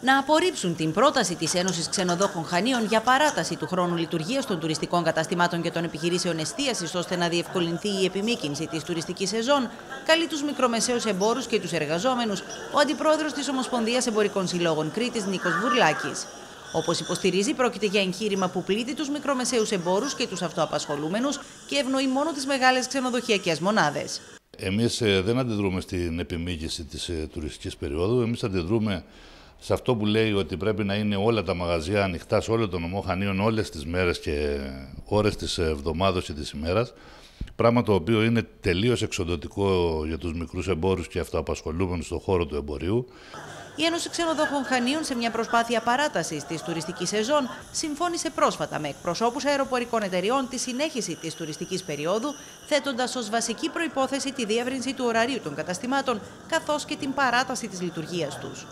να απορρίψουν την πρόταση της Ένωσης Ξενοδόχων Χανίων για παράταση του χρόνου λειτουργίας των τουριστικών καταστημάτων και των επιχειρήσεων εστίασης ώστε να διευκολυνθεί η επιμήκυνση της τουριστικής σεζόν, καλεί τους μικρομεσαίους εμπόρους και τους εργαζόμενους ο Αντιπρόεδρος της Ομοσπονδίας Εμπορικών Συλλόγων Κρήτης Νίκος Βουρλάκης. Όπως υποστηρίζει, πρόκειται για εγχείρημα που πλήττει τους μικρομεσαίους εμπόρους και τους αυτοαπασχολούμενους και ευνοεί μόνο τις μεγάλες ξενοδοχειακές μονάδες. Εμείς ε, δεν αντιδρούμε στην επιμήκυση της ε, τουριστικής περίοδου. Εμείς αντιδρούμε σε αυτό που λέει ότι πρέπει να είναι όλα τα μαγαζιά ανοιχτά σε όλο τον νομό Χανίων όλες τις μέρες και ώρες της εβδομάδος ή της ημέρας, πράγμα το οποίο είναι τελείως εξοδοτικό για τους μικρούς εμπόρους και αυτοαπασχολούμενους στον χώρο του εμπορίου. Η Ένωση Ξενοδόχων Χανίων, σε μια προσπάθεια παράτασης της τουριστικής σεζόν, συμφώνησε πρόσφατα με εκπροσώπους αεροπορικών εταιριών τη συνέχιση της τουριστικής περίοδου, θέτοντας ως βασική προπόθεση τη διεύρυνση του ωραρίου των καταστημάτων, καθώς και την παράταση της λειτουργίας τους.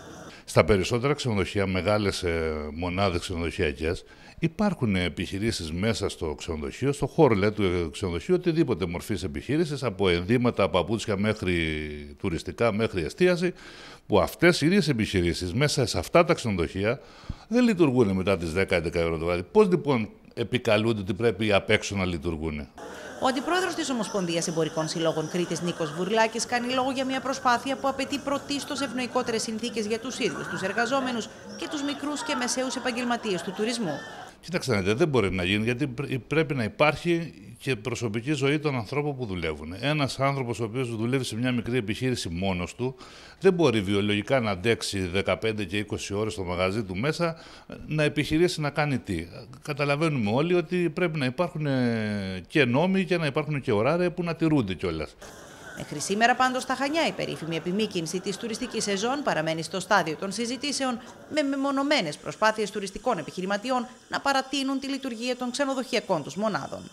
Στα περισσότερα ξενοδοχεία, μεγάλες ε, μονάδες ξενοδοχειακές, υπάρχουν επιχειρήσεις μέσα στο ξενοδοχείο, στο χώρο λέει, του ξενοδοχείου, οτιδήποτε μορφής επιχείρησης, από ενδύματα, παπούτσια μέχρι τουριστικά, μέχρι εστίαση, που αυτές οι ίδιες επιχειρήσεις μέσα σε αυτά τα ξενοδοχεία δεν λειτουργούν μετά τις 10-11 ευρώ το βράδυ. Πώς λοιπόν επικαλούνται ότι πρέπει απ' έξω να λειτουργούν. Ο αντιπρόεδρος της Ομοσπονδίας Εμπορικών Συλλόγων Κρήτης Νίκος Βουρλάκης κάνει λόγο για μια προσπάθεια που απαιτεί πρωτίστως ευνοϊκότερες συνθήκες για τους ίδιους τους εργαζόμενους και τους μικρούς και μεσαίους επαγγελματίες του τουρισμού. Κοιτάξτε, δεν μπορεί να γίνει γιατί πρέπει να υπάρχει και προσωπική ζωή των ανθρώπων που δουλεύουν. Ένας άνθρωπος ο οποίος δουλεύει σε μια μικρή επιχείρηση μόνος του δεν μπορεί βιολογικά να αντέξει 15 και 20 ώρες στο μαγαζί του μέσα να επιχειρήσει να κάνει τι. Καταλαβαίνουμε όλοι ότι πρέπει να υπάρχουν και νόμοι και να υπάρχουν και ωράρια που να τηρούνται κιόλας. Μέχρι σήμερα πάντως στα Χανιά η περίφημη επιμήκυνση της τουριστικής σεζόν παραμένει στο στάδιο των συζητήσεων με μεμονωμένες προσπάθειες τουριστικών επιχειρηματιών να παρατείνουν τη λειτουργία των ξενοδοχειακών τους μονάδων.